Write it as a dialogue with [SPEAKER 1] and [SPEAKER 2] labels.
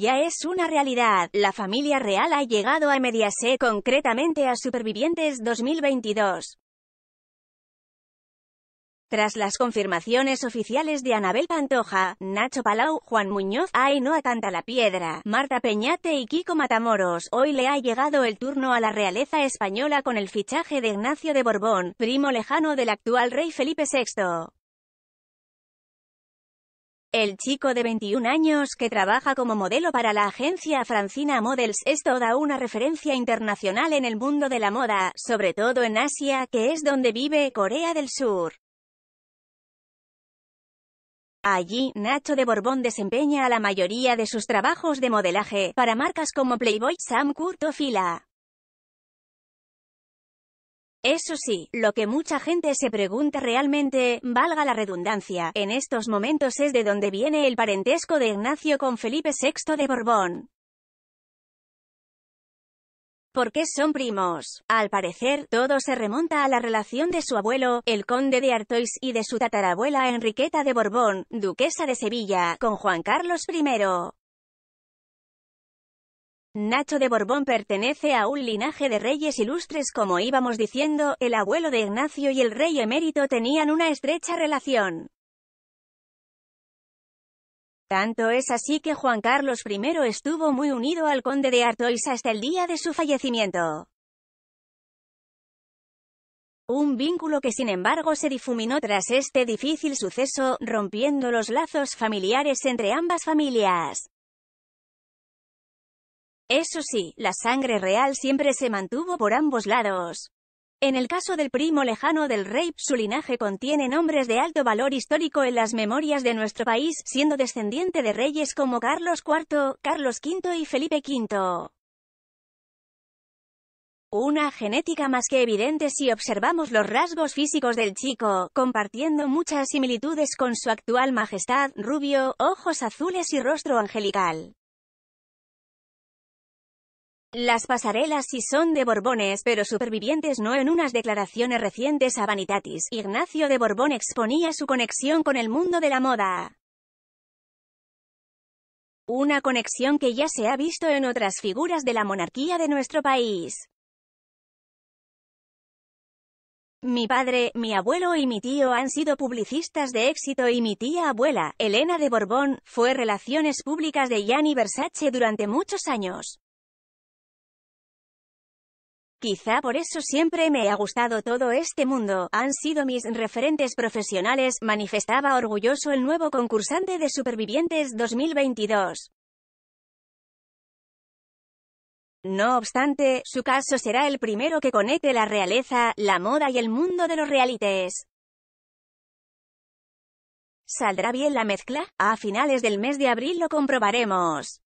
[SPEAKER 1] ya es una realidad. La familia real ha llegado a Mediaset, concretamente a Supervivientes 2022. Tras las confirmaciones oficiales de Anabel Pantoja, Nacho Palau, Juan Muñoz, Ainhoa Piedra, Marta Peñate y Kiko Matamoros, hoy le ha llegado el turno a la realeza española con el fichaje de Ignacio de Borbón, primo lejano del actual rey Felipe VI. El chico de 21 años que trabaja como modelo para la agencia Francina Models es toda una referencia internacional en el mundo de la moda, sobre todo en Asia, que es donde vive Corea del Sur. Allí, Nacho de Borbón desempeña la mayoría de sus trabajos de modelaje, para marcas como Playboy, Sam Kurt o Fila. Eso sí, lo que mucha gente se pregunta realmente, valga la redundancia, en estos momentos es de dónde viene el parentesco de Ignacio con Felipe VI de Borbón. ¿Por qué son primos? Al parecer, todo se remonta a la relación de su abuelo, el conde de Artois, y de su tatarabuela Enriqueta de Borbón, duquesa de Sevilla, con Juan Carlos I. Nacho de Borbón pertenece a un linaje de reyes ilustres como íbamos diciendo, el abuelo de Ignacio y el rey emérito tenían una estrecha relación. Tanto es así que Juan Carlos I estuvo muy unido al conde de Artois hasta el día de su fallecimiento. Un vínculo que sin embargo se difuminó tras este difícil suceso, rompiendo los lazos familiares entre ambas familias. Eso sí, la sangre real siempre se mantuvo por ambos lados. En el caso del primo lejano del rey, su linaje contiene nombres de alto valor histórico en las memorias de nuestro país, siendo descendiente de reyes como Carlos IV, Carlos V y Felipe V. Una genética más que evidente si observamos los rasgos físicos del chico, compartiendo muchas similitudes con su actual majestad, rubio, ojos azules y rostro angelical. Las pasarelas sí son de Borbones, pero supervivientes no en unas declaraciones recientes a Vanitatis. Ignacio de Borbón exponía su conexión con el mundo de la moda. Una conexión que ya se ha visto en otras figuras de la monarquía de nuestro país. Mi padre, mi abuelo y mi tío han sido publicistas de éxito y mi tía abuela, Elena de Borbón, fue relaciones públicas de Gianni Versace durante muchos años. Quizá por eso siempre me ha gustado todo este mundo, han sido mis referentes profesionales, manifestaba orgulloso el nuevo concursante de Supervivientes 2022. No obstante, su caso será el primero que conecte la realeza, la moda y el mundo de los realities. ¿Saldrá bien la mezcla? A finales del mes de abril lo comprobaremos.